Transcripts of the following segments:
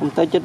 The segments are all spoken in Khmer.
មិនទៅចិ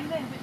ត្ត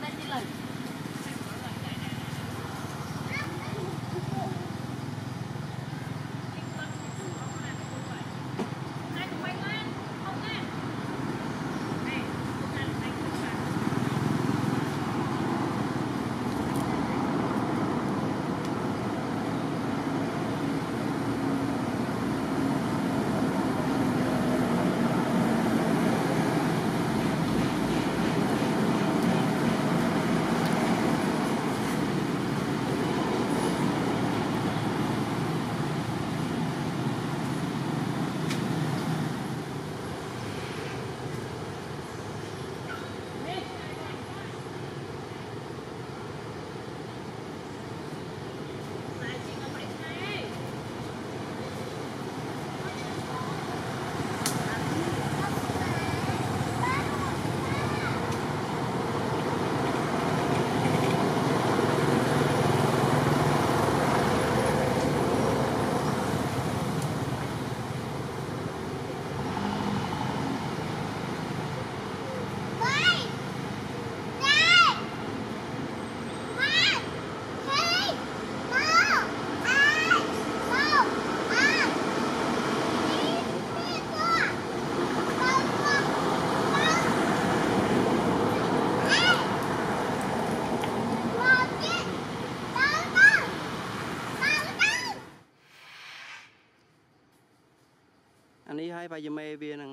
វា Mày lên viện đây đi lời. អានេះឲ្យបាយមេវានឹង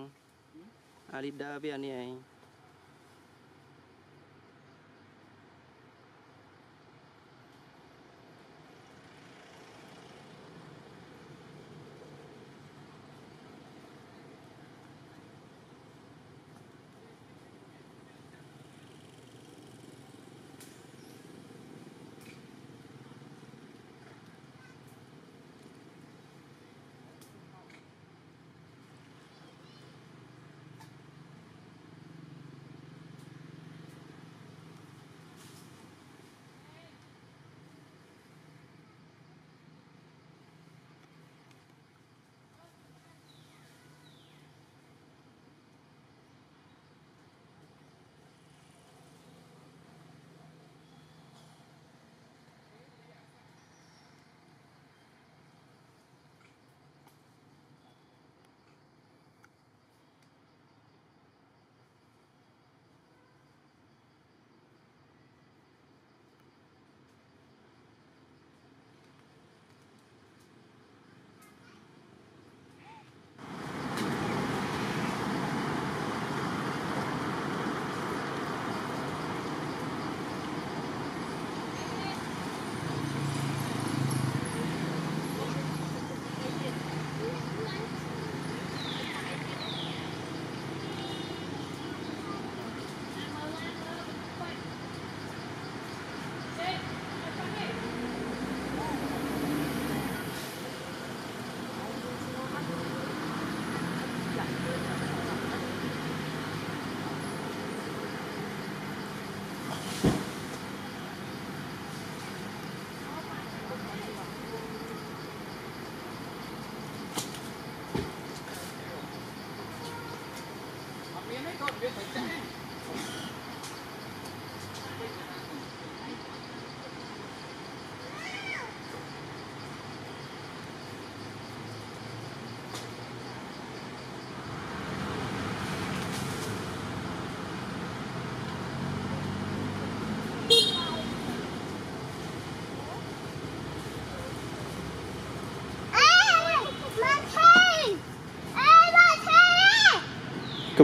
អា leader វាអានេះ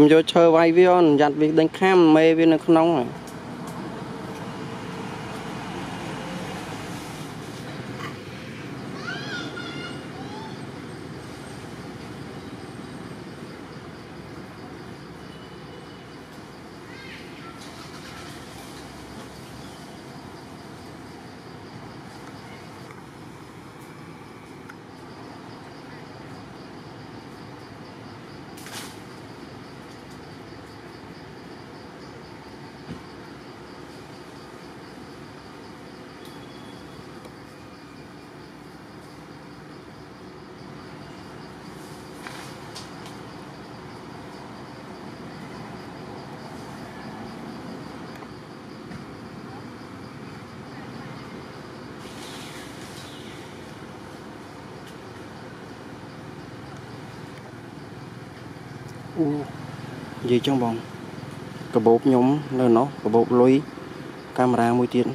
កុំយកឈើវាយវាអូនយ៉ាត់វាដេញខាំមេវានៅក្នុងហើយអូ និយាយចឹងបងកបោបខ្ញុំនៅនោះកបោបលុយកាមេរ៉ាមួយទៀត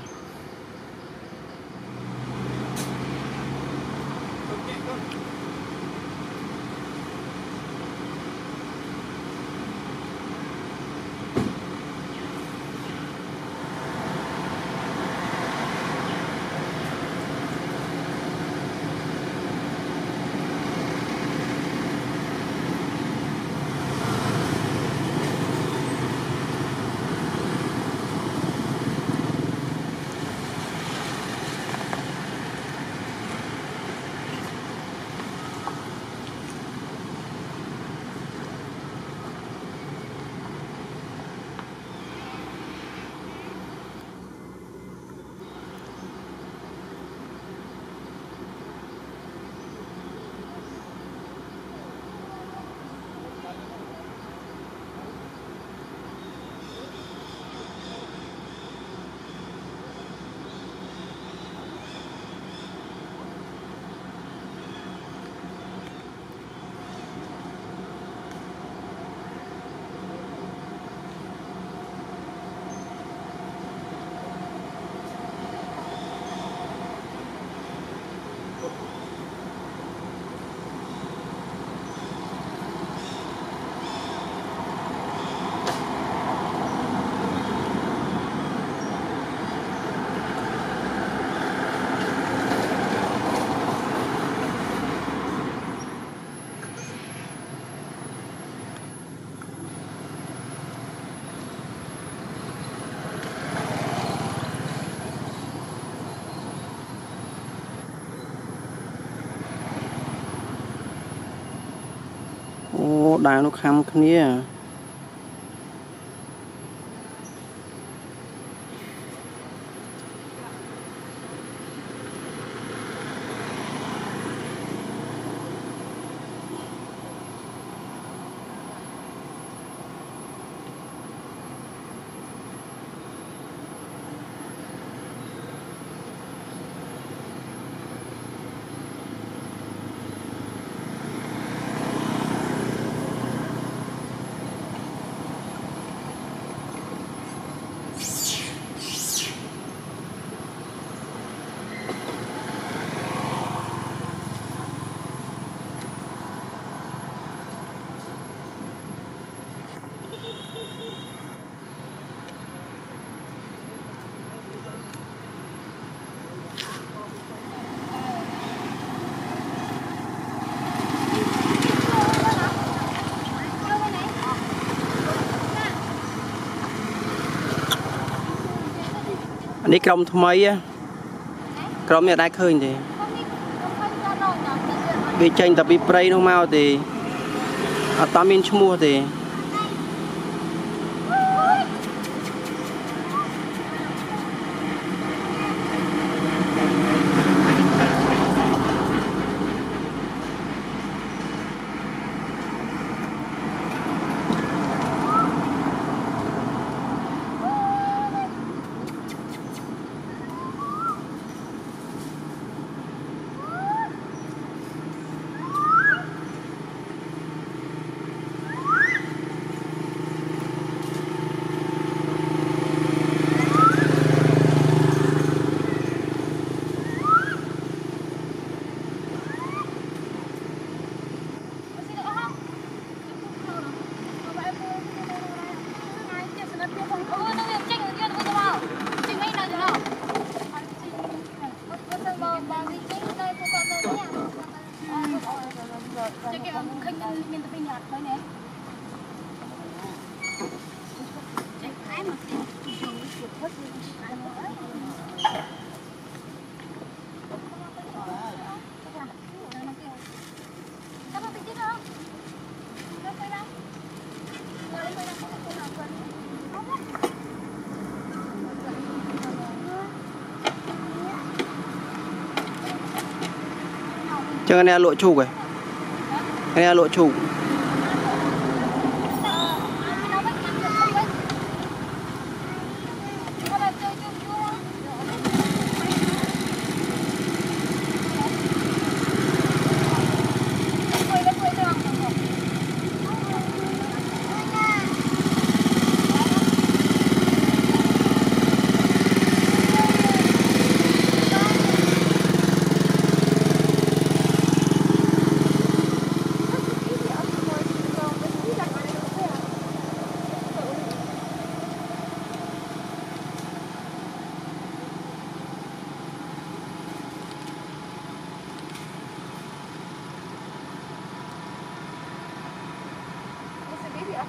អូ ដាវនោះខំគ្នា នេះក្រុមថ្មីហ៎ក្រុមនេះអត់ដែរឃើញទេវាចេញតែពីព្រៃនោះមកទេអត់តាមានឈ្មោះទេ ចឹងនេះលក់ឈូកឯងនេះលក់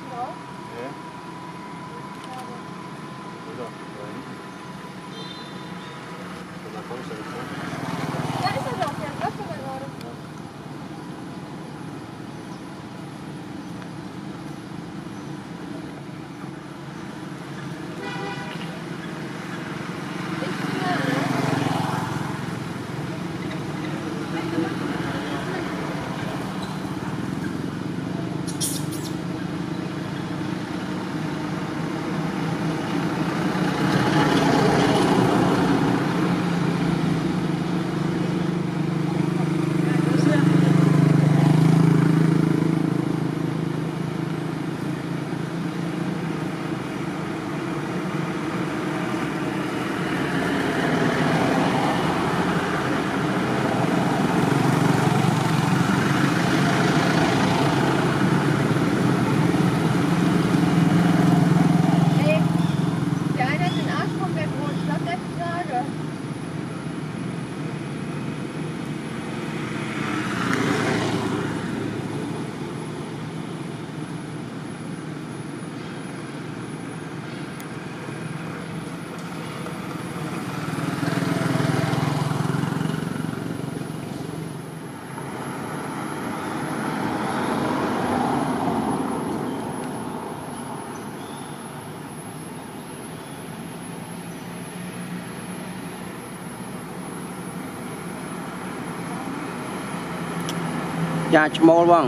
não? É. យ៉ាឈ្មោលបង